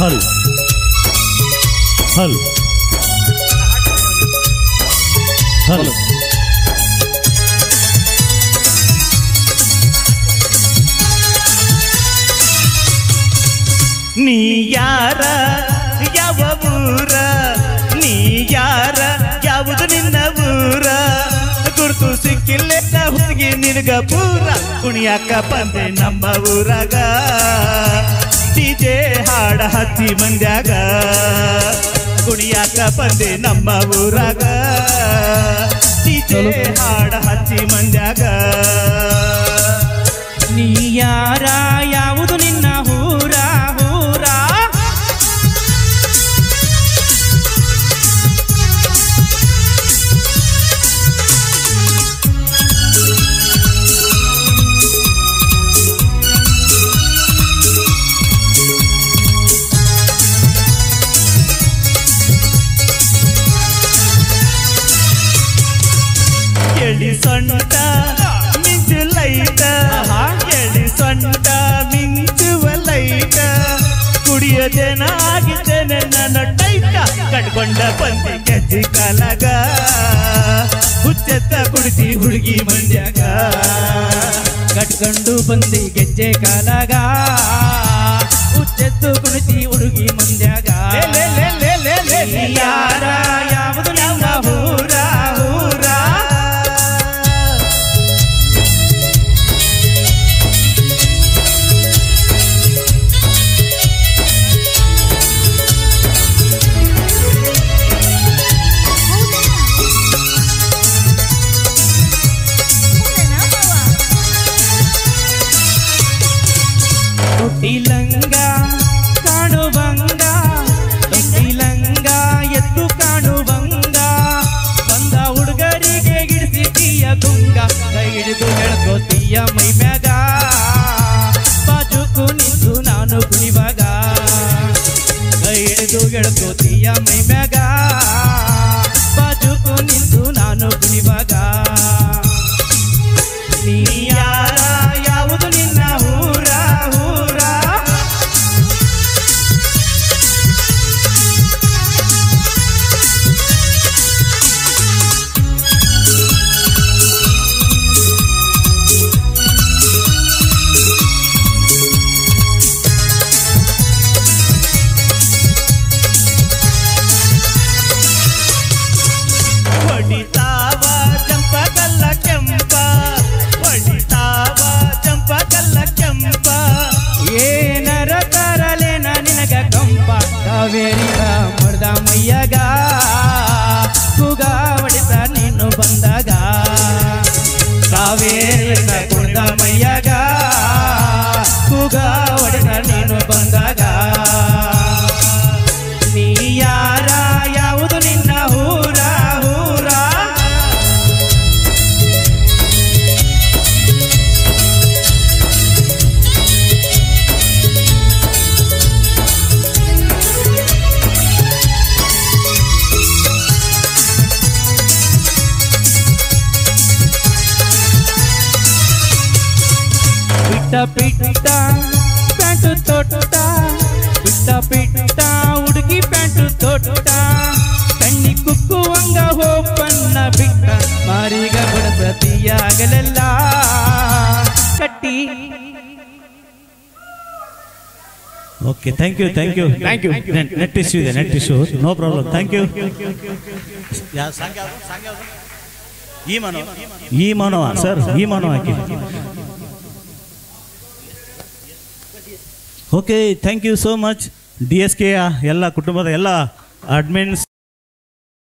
ಹಲ್. ಹಲ್. ಹಲ್. ನೀ ಯಾರ, ಯಾವ ಊರ? ನೀ ಯಾರ, ಯಾವುದು ನಿನ್ನ ಊರ? ಗುರುತು ಸಿಕ್ಕಿಲ್ಲ ಹುಡುಗಿ ನಿನಗ ಪೂರ. ಕುಣಿಯಾಕ ಬಂದೆ ನಮ್ಮ ಊರಾಗ. ಡಿಜೆ ಹಾಡ ಹತ್ತಿ ಮಂದ್ಯಾಗ. ಕುಣಿಯಾಕ ಬಂದೆ ನಮ್ಮ ಊರಾಗ. ಡಿಜೆ ಹಾಡ ಹತ್ತಿ ಮಂದ್ಯಾಗ. ನೀ ಯಾರ ಕುಡಿಯ ಜನ ಆಗಿದ್ದೇನೆ ನನ್ನ ಟೈಟ ಕಟ್ಕೊಂಡ ಬಂದಿ ಗೆಜ್ಜಿ ಕಾಲಾಗ. ಹುಚ್ಚೆತ್ತ ಕುಡಿಸಿ ಹುಡುಗಿ ಮಂಡ್ಯಾಗ. ಕಟ್ಕೊಂಡು ಬಂದಿ ಗೆಜ್ಜೆ ಕಾಲಾಗ. ಹುಚ್ಚೆತ್ತು ಕುಡಿಸಿ ಹುಡುಗಿ ಮಂಡ್ಯಾಗ. ಯಾರ ಹೇಳ್ಕೋತೀಯ ಮೈ ಮ್ಯಾಗ ಬಾಜುಕು ನಿಂತು ನಾನು ಕುಣಿವಾಗ ಕೈ ಹಿಡಿದು ಹೇಳ್ಕೋತೀಯ ಮೈ ಮ್ಯಾಗ ಬಾಜುಕು ನಿಂತು ನಾನು ಕುಣಿವಾಗ моя ಬಿಟ್ಟ ಬಿಟ್ಟ ಪ್ಯಾಂಟು ತೊಟ್ಟ ಬಿಟ್ಟ ಬಿಟ್ಟ ಹುಡುಗಿ ಪ್ಯಾಂಟು ತೊಟ್ಟ ಕಣ್ಣಿ ಕುಕ್ಕುವಂಗ ಹೋಪನ್ನ ಬಿಟ್ಟ ಮಾರಿಗ ಬಡಸತಿಯಾಗಲೆಲ್ಲ ಕಟ್ಟಿ okay thank you thank you thank you net issue ಇದೆ net issue no problem thank you ಈ ಮಾನವ ಈ ಮಾನವ ಸರ್ ಈ ಮಾನವ ಹಾಕಿ okay thank you so much D S K ಎಲ್ಲ ಕುಟುಂಬದ ಎಲ್ಲ ಅಡ್ಮಿನ್ಸ್